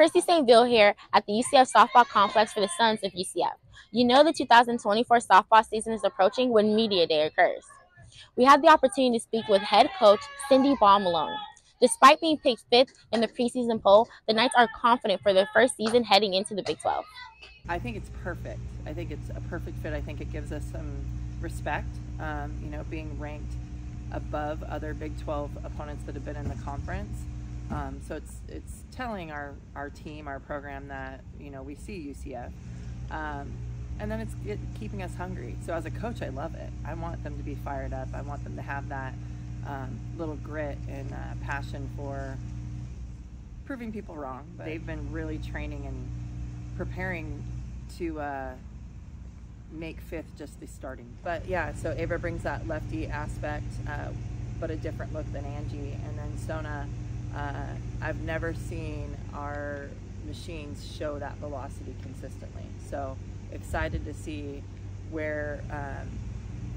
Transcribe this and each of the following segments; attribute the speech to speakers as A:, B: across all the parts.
A: Christie St. Vil here at the UCF softball complex for the Sons of UCF. You know the 2024 softball season is approaching when Media Day occurs. We had the opportunity to speak with head coach Cindy Ball Malone. Despite being picked fifth in the preseason poll, the Knights are confident for their first season heading into the Big 12.
B: I think it's perfect. I think it's a perfect fit. I think it gives us some respect, um, you know, being ranked above other Big 12 opponents that have been in the conference. Um, so it's it's telling our, our team, our program that you know we see UCF, um, and then it's it, keeping us hungry. So as a coach, I love it. I want them to be fired up. I want them to have that um, little grit and uh, passion for proving people wrong. But they've been really training and preparing to uh, make fifth just the starting. But yeah, so Ava brings that lefty aspect, uh, but a different look than Angie, and then Sona uh, I've never seen our machines show that velocity consistently. So excited to see where um,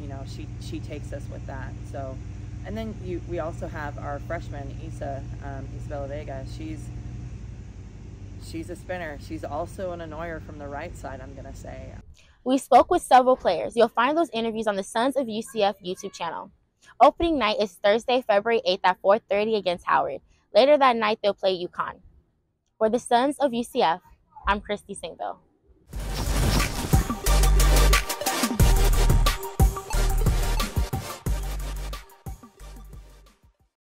B: you know she she takes us with that. So and then you we also have our freshman Isa um, Isabella Vega. She's she's a spinner. She's also an annoyer from the right side. I'm gonna say.
A: We spoke with several players. You'll find those interviews on the Sons of UCF YouTube channel. Opening night is Thursday, February 8th at 4:30 against Howard. Later that night, they'll play UConn. For the Sons of UCF, I'm Christie St. Vil.